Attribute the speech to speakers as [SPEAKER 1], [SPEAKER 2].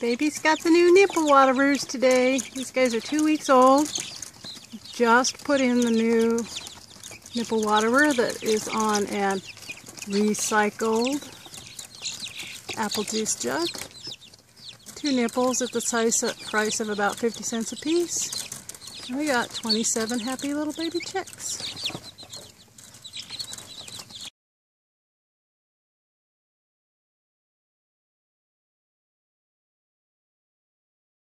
[SPEAKER 1] Baby's got the new nipple waterers today. These guys are two weeks old. Just put in the new nipple waterer that is on a recycled apple juice jug. Two nipples at the size price of about 50 cents a piece. And we got 27 happy little baby chicks.